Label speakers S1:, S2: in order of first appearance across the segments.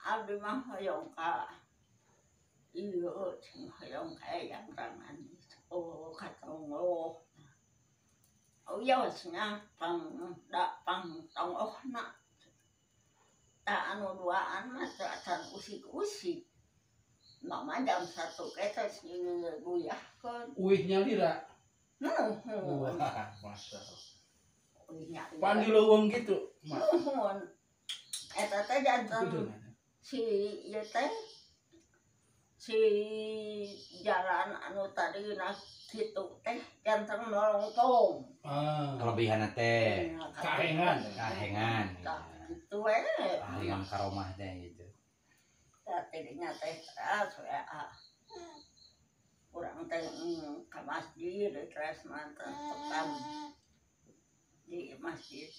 S1: abdi mah hoyong ka iya cing hoyong ka yang rangan oh katongo oh iya wasnya pang da pang tong oh na tak anu duaan mah teratan usik-usik Mama jam satu sih buyah kan.
S2: Uihnya lira.
S1: Nuhun.
S2: Wah.
S1: Uyahnya lira.
S2: Panggil uang gitu.
S1: Nuhun. Eta teh jantan. Si ieu teh si jalan anu tadi nah kitu teh jantan nolongtong.
S2: Ah.
S3: Kelebihan teh
S2: Kahengan.
S3: kahengan.
S1: Tah, Gitu we.
S3: Ahlian karomah teh gitu.
S1: Tah tidinya teh teras we ah. Urang teh mm, ka masjid terus mantan tekan di masjid.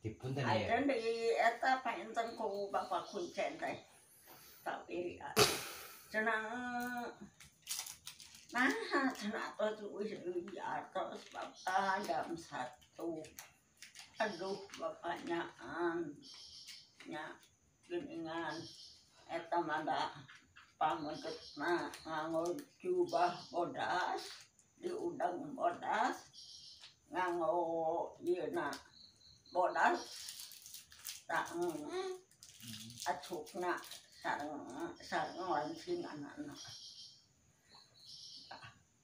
S3: Dipunten ya.
S1: Ada di eta painten ku bapak kuncen teh. Tapi ah, cenah nah cenah tuh tuh wis terus bapak jam satu. Aduh bapaknya an nya geningan eta mada pamengketna nganggo jubah bodas diundang bodas nganggo ieu na bodas tak acukna sareng sareng lancing anak-anak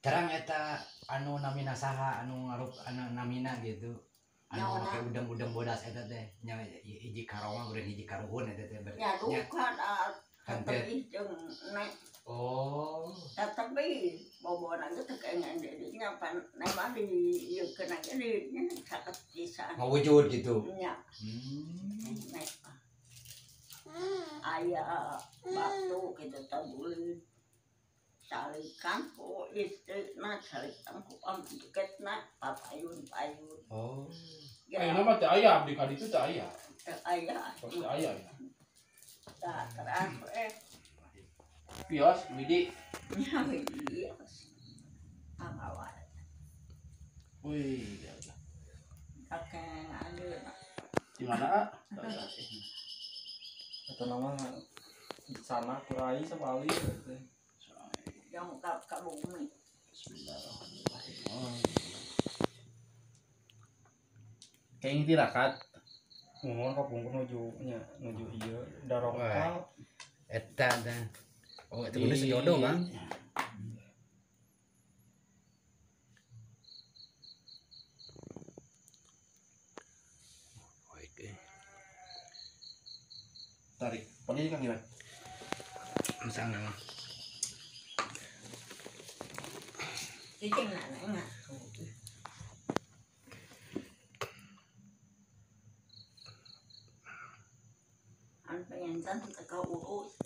S3: Terang eta anu namina saha anu ngarup anu namina gitu. Anu
S1: Nyawana.
S3: make udang-udang bodas eta teh nya hiji karomah urang hiji karuhun eta teh berarti.
S1: ya
S3: Nya-
S1: duka da
S3: Kan
S1: tapi jeung nek
S3: Oh.
S1: tapi bobona gitu kayaknya jadinya pan nema di ieu kena jadi saket pisan
S3: Ngawujud gitu.
S1: nya
S3: Hmm.
S1: nek ayah batu gitu tabulin carikan ku istri na carikan ku pamdiketna papayun payun
S3: Oh.
S2: Eh, nama teh ayah abdi kali itu teh ayah.
S1: ayah
S2: Pas teh ayah ya.
S1: tak keras eh
S2: Pios, Widi.
S1: iya angawal
S2: Wih, ya Allah.
S1: kakek ada
S2: di mana?
S4: Atau nama di sana kurai sekali gitu.
S1: yang ka ka bumi
S2: Bismillahirrahmanirrahim. Kayak ini tirakat.
S4: Ngomong kapung nuju nya nuju iya darong
S3: Wah.
S4: kal.
S3: Eta teh. Oh, itu bener sejodoh, Bang. Oke.
S2: Tarik. Paling kan gimana?
S3: Misalnya
S1: cicing nana nggak an pengen kan teka urus
S4: Salah tadi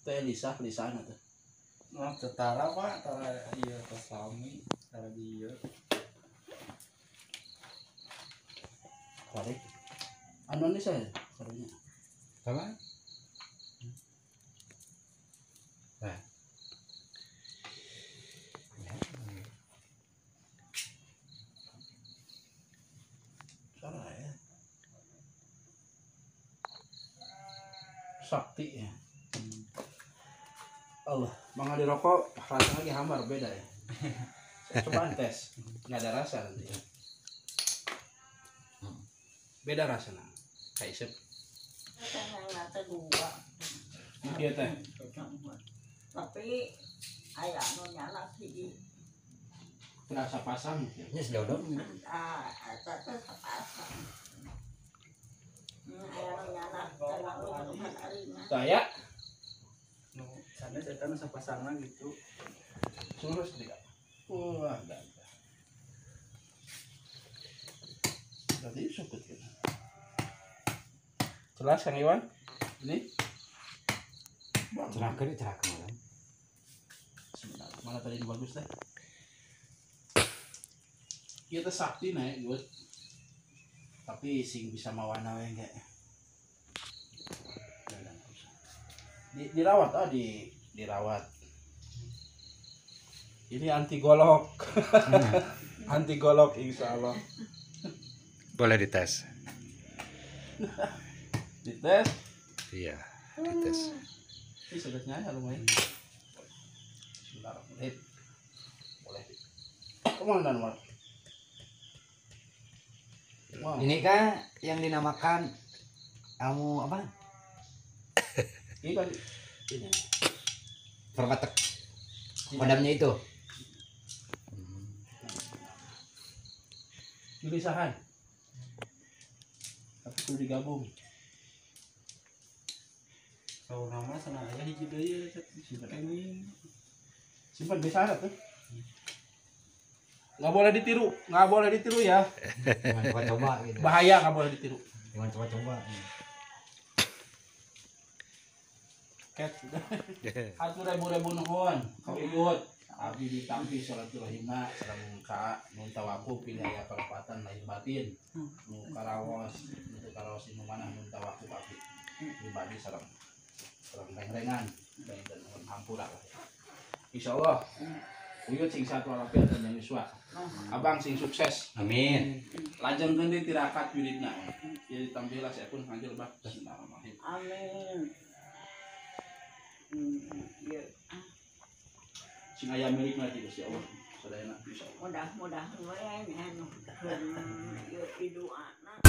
S2: Teh Elisa, Elisa anak tuh.
S4: Nah, setara pak, tara iya tas lami, tara dia.
S2: Tarik. Anu ini saya karunya.
S3: Apa? Nah.
S2: Salah ya. Sakti ya. Allah, mangga dirokok rasa lagi hambar beda ya. Coba tes, nggak ada rasa nanti. Beda rasanya. Kayak isep.
S1: Yang nata dua.
S2: Iya teh.
S1: Tapi ayah nu nyala sih.
S2: Terasa pasang. ya.
S3: Ini sejodoh.
S1: Ah, eta teh sapasang. Hmm, Ayah pada ringan.
S2: Saya
S4: No, sana saya kan pasangan gitu.
S2: Surus tidak. Wah, ada. ada. Berarti sukut kan. Jelas Kang Iwan? Ini?
S3: cerah kiri cerah kemarin
S2: Sebentar, mana tadi ini bagus? Iya teh sakti naik gue. Tapi sing bisa mawana we enggak. Di, dirawat ah di dirawat. Ini anti golok. anti golok insya Allah.
S5: Boleh dites.
S2: Dites.
S5: Iya, dites.
S2: Ini sudah nyala lumayan. Bismillahirrahmanirrahim. Boleh. Ke mana Mar? Wow.
S3: ini kan yang dinamakan kamu apa
S2: Ini kan ini.
S3: Perbatek padamnya itu
S2: Pilihan. Tapi kudu digabung.
S4: Kalau nama sana aya hiji deui simpen ini.
S2: Simpan bisa ada tuh. Nggak boleh ditiru, nggak boleh ditiru ya.
S3: jangan coba-coba gitu
S2: Bahaya nggak boleh ditiru.
S3: jangan coba-coba
S2: Ket. Hatur ribu-ribu nuhun. Kau iut. Abdi ditampi silaturahimna sareng ka nun tawakuf pilih aya perempatan lahir batin. Nu karawas, nu karawas nu mana nun tawakuf abdi. Pribadi sareng sareng reng-rengan dan dan nuhun hampura lah. Insyaallah. Uyut sing satu alafiat dan yang Yuswa. Abang sing sukses.
S3: amin
S2: Lajeng gendi tirakat yuridna. Jadi tampilah saya pun ngajil bah. Bismillahirrahmanirrahim.
S1: Amin. Hmm, ya.
S2: Sing aya milikna ti Gusti Allah.
S1: Mudah-mudahan we anu. Hmm, ya, idu anak.